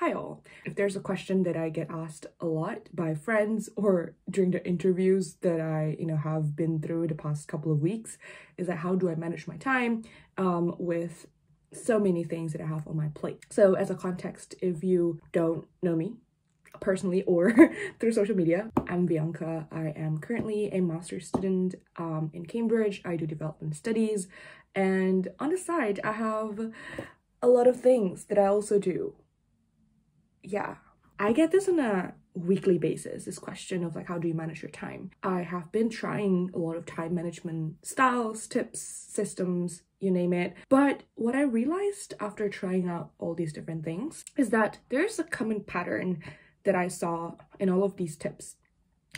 Hi all. If there's a question that I get asked a lot by friends or during the interviews that I, you know, have been through the past couple of weeks is that how do I manage my time um, with so many things that I have on my plate. So as a context, if you don't know me personally or through social media, I'm Viancqa. I am currently a master's student um, in Cambridge. I do development studies and on the side, I have a lot of things that I also do yeah, I get this on a weekly basis this question of like how do you manage your time? I have been trying a lot of time management styles tips systems you name it. But what i realized after trying out all these different things is that there's a common pattern that i saw in all of these tips.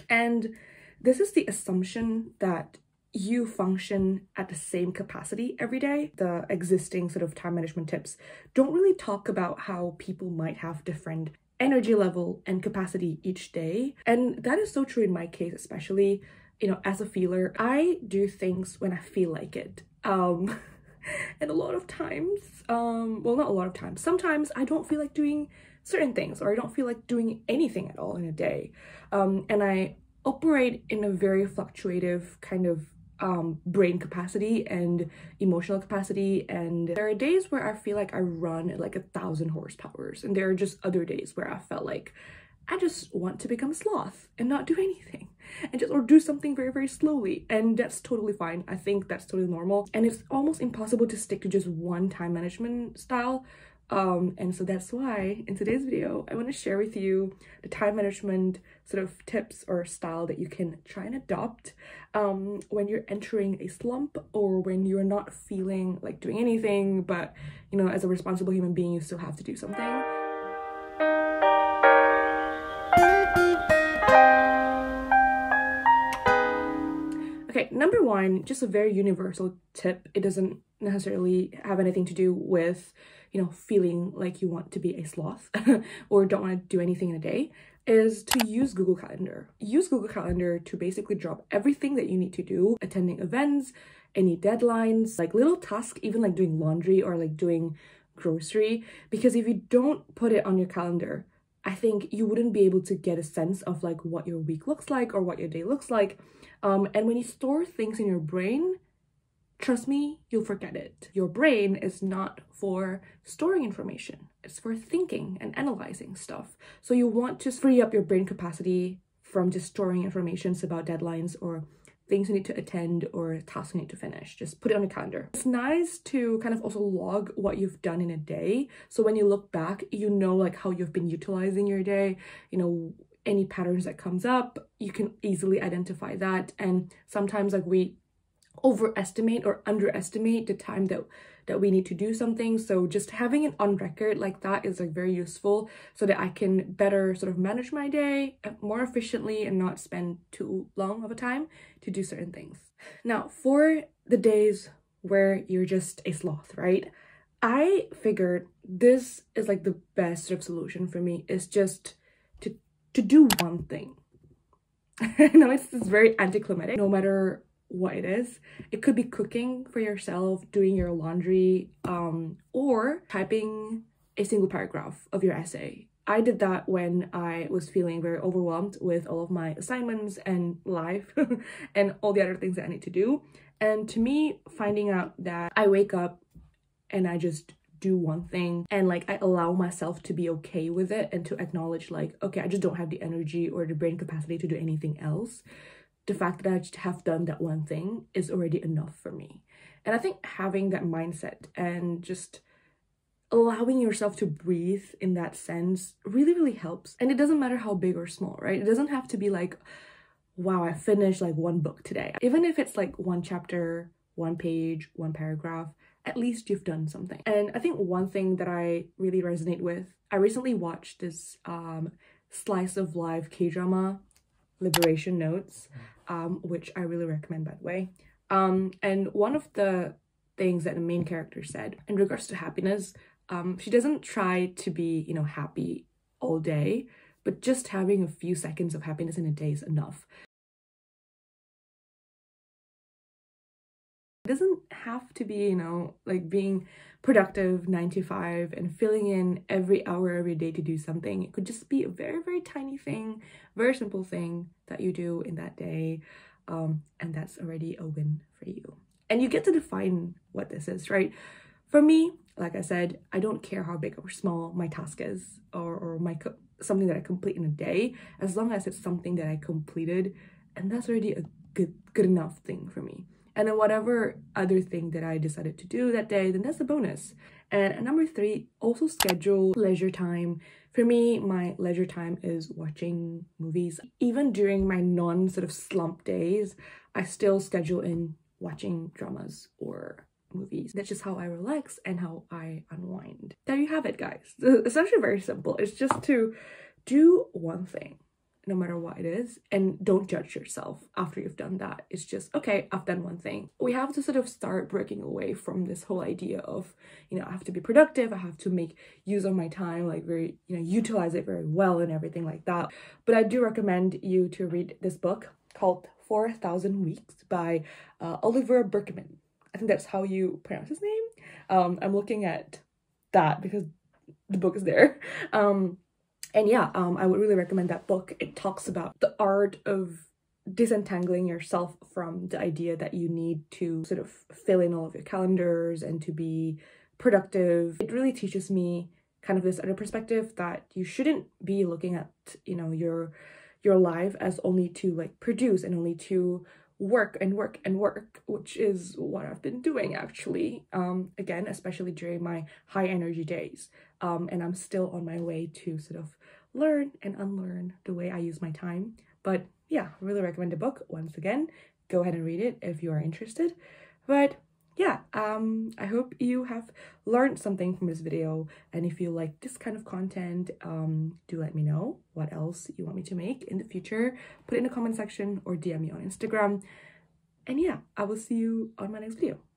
And this is the assumption that you function at the same capacity every day. The existing sort of time management tips don't really talk about how people might have different energy level and capacity each day. And that is so true in my case, especially, you know, as a feeler, I do things when I feel like it. Um, and a lot of times, um, well, not a lot of times, sometimes I don't feel like doing certain things or I don't feel like doing anything at all in a day. Um, and I operate in a very fluctuative kind of um, brain capacity and emotional capacity. And there are days where I feel like I run at like a thousand horsepowers, and there are just other days where I felt like I just want to become a sloth and not do anything and just or do something very very slowly. And that's totally fine. I think that's totally normal. And it's almost impossible to stick to just one time management style um, and so that's why in today's video, I want to share with you the time management sort of tips or style that you can try and adopt um, when you're entering a slump or when you're not feeling like doing anything, but you know, as a responsible human being, you still have to do something. Number one, just a very universal tip. It doesn't necessarily have anything to do with you know, feeling like you want to be a sloth or don't want to do anything in a day is to use Google Calendar. Use Google Calendar to basically drop everything that you need to do, attending events, any deadlines, like little tasks, even like doing laundry or like doing grocery. Because if you don't put it on your calendar, I think you wouldn't be able to get a sense of like what your week looks like or what your day looks like. Um, and when you store things in your brain, Trust me, you'll forget it. Your brain is not for storing information. It's for thinking and analyzing stuff. So you want to free up your brain capacity from just storing information about deadlines or things you need to attend or tasks you need to finish. Just put it on your calendar. It's nice to kind of also log what you've done in a day. So when you look back, you know like how you've been utilizing your day, you know, any patterns that comes up, you can easily identify that. And sometimes like we overestimate or underestimate the time that that we need to do something. So just having it on record like that is like very useful so that i can better sort of manage my day uh, more efficiently and not spend too long of a time to do certain things. Now for the days where you're just a sloth right? I figured this is like the best sort of solution for me is just to to do one thing. I know it's, it's very anticlimactic. No matter what it is. It could be cooking for yourself, doing your laundry, um, or typing a single paragraph of your essay. I did that when I was feeling very overwhelmed with all of my assignments and life and all the other things that I need to do. And to me, finding out that I wake up and I just do one thing and like I allow myself to be okay with it and to acknowledge like, okay, I just don't have the energy or the brain capacity to do anything else the fact that I have done that one thing is already enough for me. And I think having that mindset and just allowing yourself to breathe in that sense really, really helps. And it doesn't matter how big or small, right? It doesn't have to be like, wow, I finished like one book today. Even if it's like one chapter, one page, one paragraph, at least you've done something. And I think one thing that I really resonate with, I recently watched this um, slice of life K-drama Liberation Notes, um, which I really recommend by the way. Um, and one of the things that the main character said in regards to happiness, um, she doesn't try to be, you know, happy all day, but just having a few seconds of happiness in a day is enough. It doesn't have to be, you know, like being productive nine to five and filling in every hour every day to do something. It could just be a very, very tiny thing, very simple thing that you do in that day. Um, and that's already a win for you. And you get to define what this is, right? For me, like I said, I don't care how big or small my task is or, or my something that I complete in a day, as long as it's something that I completed, and that's already a good good enough thing for me. And then whatever other thing that I decided to do that day, then that's a bonus. And number three, also schedule leisure time. For me, my leisure time is watching movies. Even during my non sort of slump days, I still schedule in watching dramas or movies. That's just how I relax and how I unwind. There you have it, guys. It's actually very simple. It's just to do one thing, no matter what it is, and don't judge yourself after you've done that. It's just, okay, I've done one thing. We have to sort of start breaking away from this whole idea of, you know, I have to be productive, I have to make use of my time, like very, you know, utilize it very well and everything like that. But I do recommend you to read this book called 4,000 Weeks by uh, Oliver Burkeman. I think that's how you pronounce his name. Um, I'm looking at that because the book is there. Um, and yeah, um, I would really recommend that book. It talks about the art of disentangling yourself from the idea that you need to sort of fill in all of your calendars and to be productive. It really teaches me kind of this other perspective that you shouldn't be looking at, you know, your your life as only to like produce and only to work and work and work, which is what I've been doing actually. Um, again, especially during my high energy days. Um, and I'm still on my way to sort of learn and unlearn the way I use my time. But yeah, really recommend the book once again. Go ahead and read it if you are interested. But yeah, um, I hope you have learned something from this video. And if you like this kind of content, um, do let me know what else you want me to make in the future. Put it in the comment section or DM me on Instagram. And yeah, I will see you on my next video.